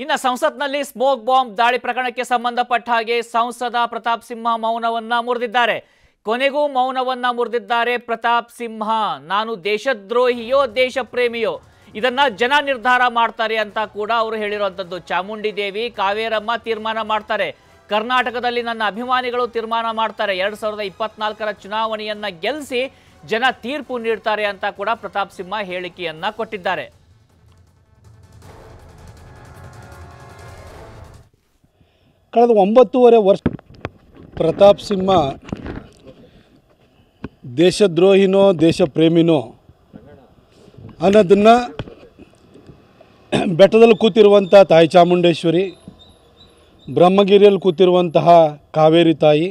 ಇನ್ನು ಸಂಸತ್ನಲ್ಲಿ smoke bomb ದಾಳಿ ಪ್ರಕರಣಕ್ಕೆ ಸಂಬಂಧಪಟ್ಟ ಹಾಗೆ ಸಂಸದ ಪ್ರತಾಪ್ ಸಿಂಹ ಮೌನವನ್ನ ಮುರಿದಿದ್ದಾರೆ. ಕೊನೆಗೂ ಮೌನವನ್ನ ಮುರಿದಿದ್ದಾರೆ ಪ್ರತಾಪ್ ಸಿಂಹ. ನಾನು ದೇಶದ್ರೋಹಿಯೋ ದೇಶ ಪ್ರೇಮಿಯೋ ಇದನ್ನ ಜನ ನಿರ್ಧಾರ ಮಾಡ್ತಾರೆ ಅಂತ ಕೂಡ ಅವರು ಹೇಳಿರುವಂಥದ್ದು ಚಾಮುಂಡಿ ದೇವಿ, ಕಾವೇರಮ್ಮ ತೀರ್ಮಾನ ಮಾಡ್ತಾರೆ. ಕರ್ನಾಟಕದಲ್ಲಿ ನನ್ನ ಅಭಿಮಾನಿಗಳು ತೀರ್ಮಾನ ಮಾಡ್ತಾರೆ. ಎರಡ್ ಸಾವಿರದ ಇಪ್ಪತ್ನಾಲ್ಕರ ಚುನಾವಣೆಯನ್ನ ಗೆಲ್ಲಿಸಿ ಜನ ತೀರ್ಪು ನೀಡ್ತಾರೆ ಅಂತ ಕೂಡ ಪ್ರತಾಪ್ ಸಿಂಹ ಹೇಳಿಕೆಯನ್ನ ಕೊಟ್ಟಿದ್ದಾರೆ. ಕಳೆದ ಒಂಬತ್ತೂವರೆ ವರ್ಷ ಪ್ರತಾಪ್ ಸಿಂಹ ದೇಶದ್ರೋಹಿನೋ ದೇಶ ಪ್ರೇಮಿನೋ ಅನ್ನೋದನ್ನು ಬೆಟ್ಟದಲ್ಲಿ ಕೂತಿರುವಂಥ ತಾಯಿ ಚಾಮುಂಡೇಶ್ವರಿ, ಬ್ರಹ್ಮಗಿರಿಯಲ್ಲಿ ಕೂತಿರುವಂತಹ ಕಾವೇರಿ ತಾಯಿ,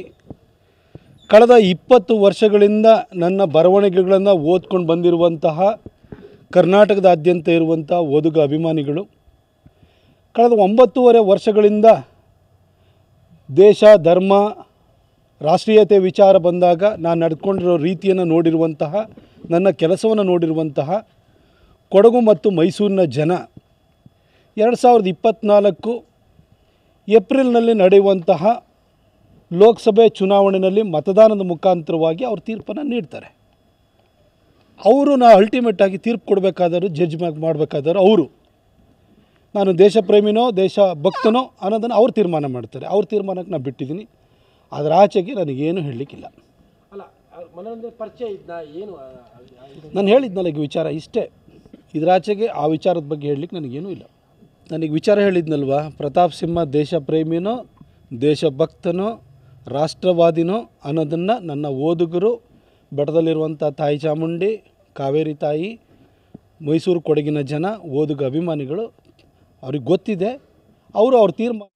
ಕಳೆದ ಇಪ್ಪತ್ತು ವರ್ಷಗಳಿಂದ ನನ್ನ ಬರವಣಿಗೆಗಳನ್ನು ಓದ್ಕೊಂಡು ಬಂದಿರುವಂತಹ ಕರ್ನಾಟಕದಾದ್ಯಂತ ಇರುವಂಥ ಓದುಗ ಅಭಿಮಾನಿಗಳು, ಕಳೆದ ಒಂಬತ್ತೂವರೆ ವರ್ಷಗಳಿಂದ ದೇಶ, ಧರ್ಮ, ರಾಷ್ಟ್ರೀಯತೆ ವಿಚಾರ ಬಂದಾಗ ನಾನು ನಡ್ಕೊಂಡಿರೋ ರೀತಿಯನ್ನು ನೋಡಿರುವಂತಹ, ನನ್ನ ಕೆಲಸವನ್ನು ನೋಡಿರುವಂತಹ ಕೊಡಗು ಮತ್ತು ಮೈಸೂರಿನ ಜನ ಎರಡು ಸಾವಿರದ ಇಪ್ಪತ್ತ್ನಾಲ್ಕು ಏಪ್ರಿಲ್ನಲ್ಲಿ ನಡೆಯುವಂತಹ ಲೋಕಸಭೆ ಚುನಾವಣೆಯಲ್ಲಿ ಮತದಾನದ ಮುಖಾಂತರವಾಗಿ ಅವ್ರ ತೀರ್ಪನ್ನು ನೀಡ್ತಾರೆ. ಅವರು ನಾ ಅಲ್ಟಿಮೇಟಾಗಿ ತೀರ್ಪು ಕೊಡಬೇಕಾದರೂ ಜಡ್ಜ್ ಮಾಡಬೇಕಾದರೂ ಅವರು. ನಾನು ದೇಶ ಪ್ರೇಮಿನೋ ದೇಶ ಭಕ್ತನೋ ಅನ್ನೋದನ್ನು ಅವ್ರು ತೀರ್ಮಾನ ಮಾಡ್ತಾರೆ. ಅವ್ರ ತೀರ್ಮಾನಕ್ಕೆ ನಾನು ಬಿಟ್ಟಿದ್ದೀನಿ. ಅದರ ಆಚೆಗೆ ನನಗೇನು ಹೇಳಲಿಕ್ಕಿಲ್ಲ. ಪರಿಚಯ ಏನು ನಾನು ಹೇಳಿದ್ನಲ್ಲ ಈಗ ವಿಚಾರ ಇಷ್ಟೇ. ಇದರಾಚೆಗೆ ಆ ವಿಚಾರದ ಬಗ್ಗೆ ಹೇಳಲಿಕ್ಕೆ ನನಗೇನೂ ಇಲ್ಲ. ನನಗೆ ವಿಚಾರ ಹೇಳಿದ್ನಲ್ವಾ? ಪ್ರತಾಪ್ ಸಿಂಹ ದೇಶ ಪ್ರೇಮಿನೋ ದೇಶಭಕ್ತನೋ ರಾಷ್ಟ್ರವಾದಿನೋ ಅನ್ನೋದನ್ನು ನನ್ನ ಓದುಗರು ಬೆಟ್ಟದಲ್ಲಿರುವಂಥ ತಾಯಿ ಚಾಮುಂಡಿ ಕಾವೇರಿ ತಾಯಿ ಮೈಸೂರು ಕೊಡಗಿನ ಜನ ಓದುಗ ಅಭಿಮಾನಿಗಳು ಅವ್ರಿಗೆ ಗೊತ್ತಿದೆ, ಅವರು ಅವ್ರ ತೀರ್ಮಾನ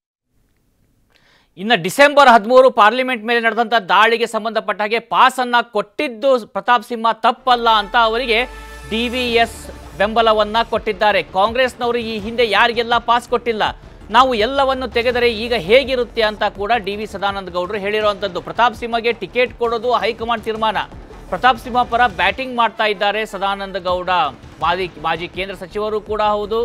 ಇನ್ನು ಡಿಸೆಂಬರ್ ಹದಿಮೂರು ಪಾರ್ಲಿಮೆಂಟ್ ಮೇಲೆ ನಡೆದಂಥ ದಾಳಿಗೆ ಸಂಬಂಧಪಟ್ಟ ಹಾಗೆ ಪಾಸನ್ನು ಕೊಟ್ಟಿದ್ದು ಪ್ರತಾಪ್ ಸಿಂಹ ತಪ್ಪಲ್ಲ ಅಂತ ಅವರಿಗೆ ಡಿ ವಿ ಎಸ್ ಬೆಂಬಲವನ್ನು ಕೊಟ್ಟಿದ್ದಾರೆ. ಕಾಂಗ್ರೆಸ್ನವರು ಈ ಹಿಂದೆ ಯಾರಿಗೆಲ್ಲ ಪಾಸ್ ಕೊಟ್ಟಿಲ್ಲ, ನಾವು ಎಲ್ಲವನ್ನು ತೆಗೆದರೆ ಈಗ ಹೇಗಿರುತ್ತೆ ಅಂತ ಕೂಡ ಡಿ ವಿ ಸದಾನಂದ ಗೌಡರು ಹೇಳಿರುವಂಥದ್ದು ಪ್ರತಾಪ್ ಸಿಂಹಗೆ ಟಿಕೆಟ್ ಕೊಡೋದು ಹೈಕಮಾಂಡ್ ತೀರ್ಮಾನ. ಪ್ರತಾಪ್ ಸಿಂಹ ಪರ ಬ್ಯಾಟಿಂಗ್ ಮಾಡ್ತಾ ಇದ್ದಾರೆ ಸದಾನಂದ ಗೌಡ. ಮಾಜಿ ಮಾಜಿ ಕೇಂದ್ರ ಸಚಿವರು ಕೂಡ ಹೌದು.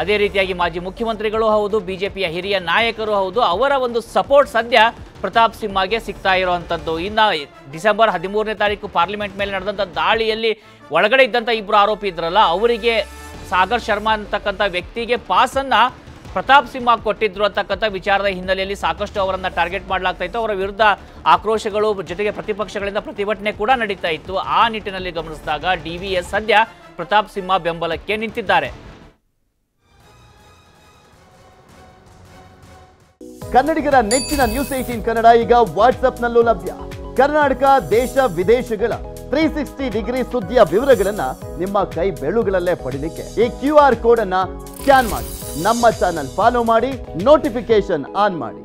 ಅದೇ ರೀತಿಯಾಗಿ ಮಾಜಿ ಮುಖ್ಯಮಂತ್ರಿಗಳು ಹೌದು, ಬಿಜೆಪಿಯ ಹಿರಿಯ ನಾಯಕರು ಹೌದು, ಅವರ ಒಂದು ಸಪೋರ್ಟ್ ಸದ್ಯ ಪ್ರತಾಪ್ ಸಿಂಹಗೆ ಸಿಗ್ತಾ ಇರುವಂಥದ್ದು ಇನ್ನು ಡಿಸೆಂಬರ್ ಹದಿಮೂರನೇ ತಾರೀಕು ಪಾರ್ಲಿಮೆಂಟ್ ಮೇಲೆ ನಡೆದಂಥ ದಾಳಿಯಲ್ಲಿ ಒಳಗಡೆ ಇದ್ದಂಥ ಇಬ್ಬರು ಆರೋಪಿ ಇದ್ರಲ್ಲ, ಅವರಿಗೆ ಸಾಗರ್ ಶರ್ಮಾ ಅಂತಕ್ಕಂಥ ವ್ಯಕ್ತಿಗೆ ಪಾಸನ್ನು ಪ್ರತಾಪ್ ಸಿಂಹ ಕೊಟ್ಟಿದ್ರು ಅಂತಕ್ಕಂಥ ವಿಚಾರದ ಹಿನ್ನೆಲೆಯಲ್ಲಿ ಸಾಕಷ್ಟು ಅವರನ್ನು ಟಾರ್ಗೆಟ್ ಮಾಡಲಾಗ್ತಾ ಇತ್ತು. ಅವರ ವಿರುದ್ಧ ಆಕ್ರೋಶಗಳು ಜೊತೆಗೆ ಪ್ರತಿಪಕ್ಷಗಳಿಂದ ಪ್ರತಿಭಟನೆ ಕೂಡ ನಡೀತಾ ಇತ್ತು. ಆ ನಿಟ್ಟಿನಲ್ಲಿ ಗಮನಿಸಿದಾಗ ಡಿ ಸದ್ಯ ಪ್ರತಾಪ್ ಸಿಂಹ ಬೆಂಬಲಕ್ಕೆ ನಿಂತಿದ್ದಾರೆ. ಕನ್ನಡಿಗರ ನೆಚ್ಚಿನ ನ್ಯೂಸ್ ಏಟೀನ್ ಕನ್ನಡ ಈಗ ವಾಟ್ಸ್ಆಪ್ನಲ್ಲೂ ಲಭ್ಯ. ಕರ್ನಾಟಕ, ದೇಶ, ವಿದೇಶಗಳ ತ್ರೀ ಸಿಕ್ಸ್ಟಿ ಡಿಗ್ರಿ ಸುದ್ದಿಯ ವಿವರಗಳನ್ನ ನಿಮ್ಮ ಕೈ ಬೆಳುಗಳಲ್ಲೇ ಪಡೀಲಿಕ್ಕೆ ಈ ಕ್ಯೂ ಆರ್ ಕೋಡ್ ಅನ್ನ ಸ್ಕ್ಯಾನ್ ಮಾಡಿ. ನಮ್ಮ ಚಾನಲ್ ಫಾಲೋ ಮಾಡಿ ನೋಟಿಫಿಕೇಶನ್ ಆನ್ ಮಾಡಿ.